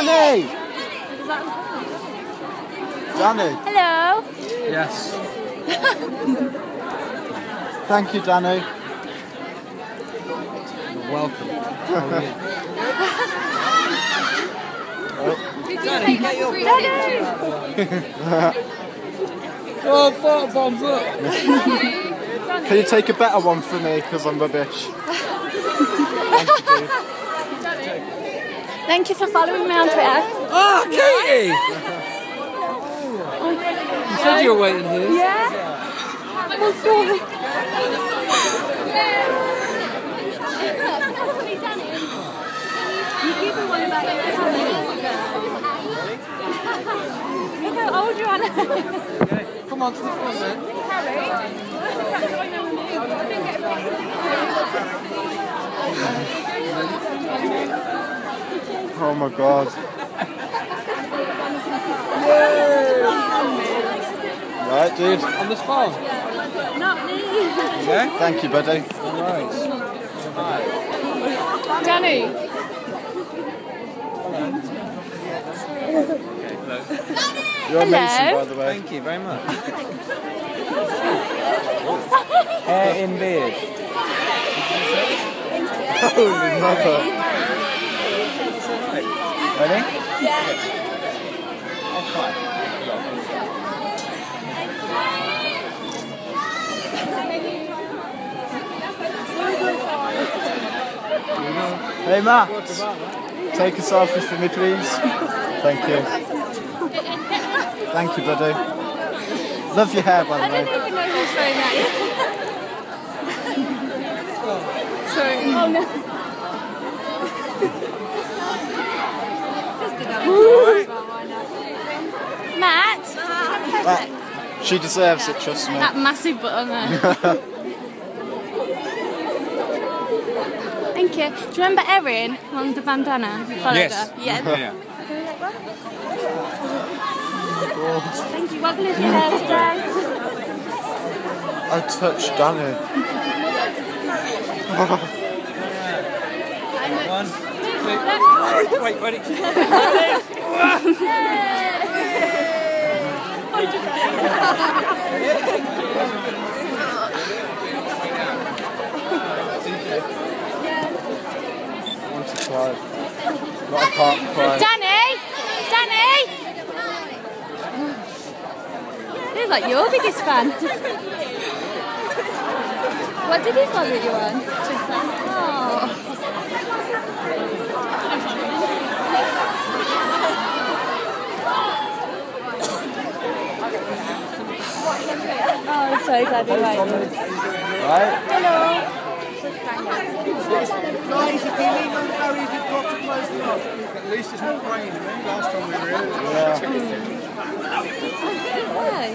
Danny! Danny. Hello. Yes. Thank you, Danny. You're welcome. Danny, get your Oh, photo bombs, look. Can you take a better one for me? Because I'm rubbish. Thank you for following me on Twitter. Oh, Katie! you said you were waiting here. Yeah. I'm sorry. Look how old you are. Come on to the front then. Oh my god. Right, dude. On this phone. Not me. Yeah? Thank you, buddy. Alright. Danny. You're amazing, Hello. by the way. Thank you very much. Hair in beard. Holy mother. Ready? Hey, Matt. Take a selfie for me, please. Thank you. Thank you, buddy. Love your hair, by the I don't way. even know who's showing that. Sorry. Oh no. Matt. That, she deserves it, trust me. That massive button there. Thank you. Do you remember Erin on the bandana? You Followed Yes. her? Yeah. Yeah. Thank you. What colour is your hair today? I touched Danny. One, two. Wait, ready? To cry. But I cry. Danny! Danny! He's like your biggest fan. what did he follow you on? I'm so glad you liked it. Right? Hello. At least it's not raining, eh? Last time we were here. Yeah. Hi.